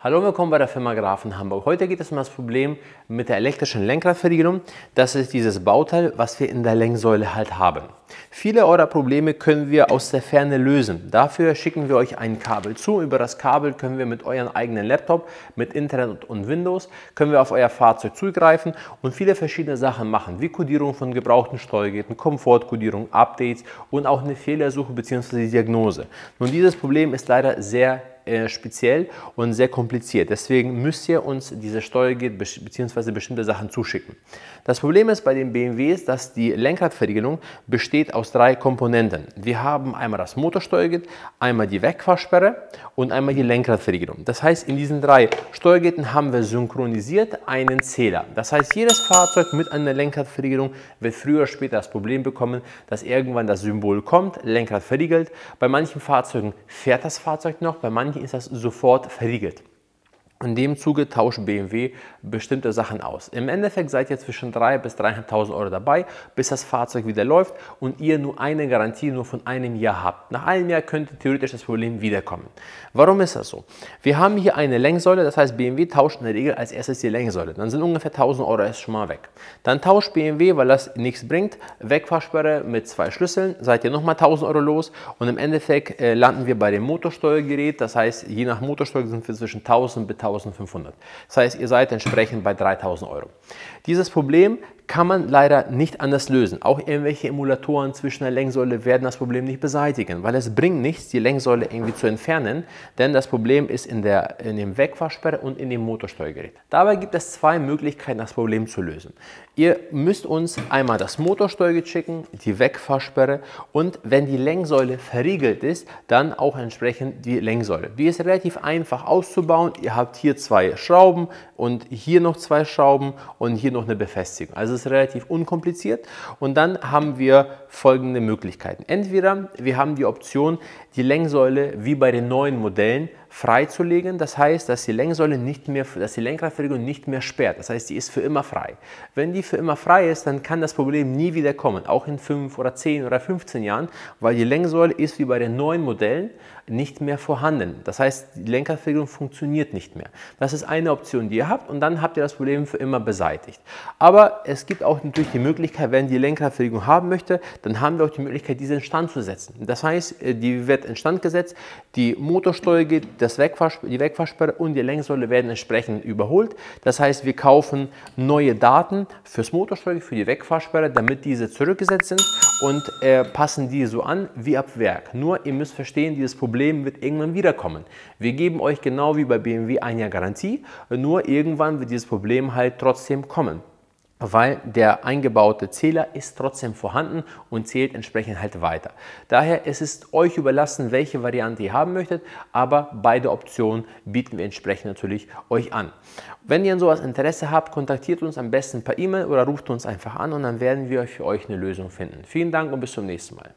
Hallo und willkommen bei der Firma Grafen Hamburg. Heute geht es um das Problem mit der elektrischen Lenkradverriegelung. Das ist dieses Bauteil, was wir in der Lenksäule halt haben. Viele eurer Probleme können wir aus der Ferne lösen. Dafür schicken wir euch ein Kabel zu. Über das Kabel können wir mit eurem eigenen Laptop, mit Internet und Windows, können wir auf euer Fahrzeug zugreifen und viele verschiedene Sachen machen, wie Kodierung von gebrauchten Steuergeräten, Komfortkodierung, Updates und auch eine Fehlersuche bzw. Diagnose. Nun, dieses Problem ist leider sehr äh, speziell und sehr kompliziert. Deswegen müsst ihr uns diese Steuergerät bzw. bestimmte Sachen zuschicken. Das Problem ist bei den BMWs, dass die Lenkradverriegelung besteht aus drei Komponenten. Wir haben einmal das Motorsteuergerät, einmal die Wegfahrsperre und einmal die Lenkradverriegelung. Das heißt, in diesen drei Steuergeräten haben wir synchronisiert einen Zähler. Das heißt, jedes Fahrzeug mit einer Lenkradverriegelung wird früher oder später das Problem bekommen, dass irgendwann das Symbol kommt, Lenkrad verriegelt. Bei manchen Fahrzeugen fährt das Fahrzeug noch, bei manchen ist das sofort verriegelt. In dem Zuge tauscht BMW bestimmte Sachen aus. Im Endeffekt seid ihr zwischen 3.000 bis 3.500 Euro dabei, bis das Fahrzeug wieder läuft und ihr nur eine Garantie nur von einem Jahr habt. Nach einem Jahr könnte theoretisch das Problem wiederkommen. Warum ist das so? Wir haben hier eine Lenksäule, das heißt BMW tauscht in der Regel als erstes die Lenksäule. Dann sind ungefähr 1.000 Euro erst schon mal weg. Dann tauscht BMW, weil das nichts bringt, Wegfahrsperre mit zwei Schlüsseln, seid ihr nochmal 1.000 Euro los und im Endeffekt äh, landen wir bei dem Motorsteuergerät. Das heißt, je nach Motorsteuer sind wir zwischen 1.000 bis 1500. Das heißt, ihr seid entsprechend bei 3000 Euro. Dieses Problem kann man leider nicht anders lösen. Auch irgendwelche Emulatoren zwischen der Lenksäule werden das Problem nicht beseitigen, weil es bringt nichts, die Lenksäule irgendwie zu entfernen, denn das Problem ist in, der, in dem Wegfahrsperre und in dem Motorsteuergerät. Dabei gibt es zwei Möglichkeiten, das Problem zu lösen. Ihr müsst uns einmal das Motorsteuergerät schicken, die Wegfahrsperre und wenn die Lenksäule verriegelt ist, dann auch entsprechend die Lenksäule. Die ist relativ einfach auszubauen. Ihr habt hier zwei Schrauben und hier noch zwei Schrauben und hier noch eine Befestigung. Also ist relativ unkompliziert. Und dann haben wir folgende Möglichkeiten. Entweder wir haben die Option, die Lenksäule wie bei den neuen Modellen freizulegen. Das heißt, dass die Lenksäule nicht mehr, dass die Lenkradverriegelung nicht mehr sperrt. Das heißt, die ist für immer frei. Wenn die für immer frei ist, dann kann das Problem nie wieder kommen, auch in 5 oder 10 oder 15 Jahren, weil die Lenksäule ist wie bei den neuen Modellen nicht mehr vorhanden. Das heißt, die Lenkradverriegelung funktioniert nicht mehr. Das ist eine Option, die ihr habt und dann habt ihr das Problem für immer beseitigt. Aber es gibt auch natürlich die Möglichkeit, wenn die Lenkradverriegelung haben möchte, dann haben wir auch die Möglichkeit, diese in Stand zu setzen. Das heißt, äh, die wird in Stand gesetzt, die Motorsteuer geht, das Wegfahrspr die Wegfahrsperre und die Lenksäule werden entsprechend überholt. Das heißt, wir kaufen neue Daten fürs Motorsteuer, für die Wegfahrsperre, damit diese zurückgesetzt sind und äh, passen die so an wie ab Werk. Nur ihr müsst verstehen, dieses Problem wird irgendwann wiederkommen. Wir geben euch genau wie bei BMW ein Jahr Garantie, nur irgendwann wird dieses Problem halt trotzdem kommen weil der eingebaute Zähler ist trotzdem vorhanden und zählt entsprechend halt weiter. Daher es ist euch überlassen, welche Variante ihr haben möchtet, aber beide Optionen bieten wir entsprechend natürlich euch an. Wenn ihr an sowas Interesse habt, kontaktiert uns am besten per E-Mail oder ruft uns einfach an und dann werden wir für euch eine Lösung finden. Vielen Dank und bis zum nächsten Mal.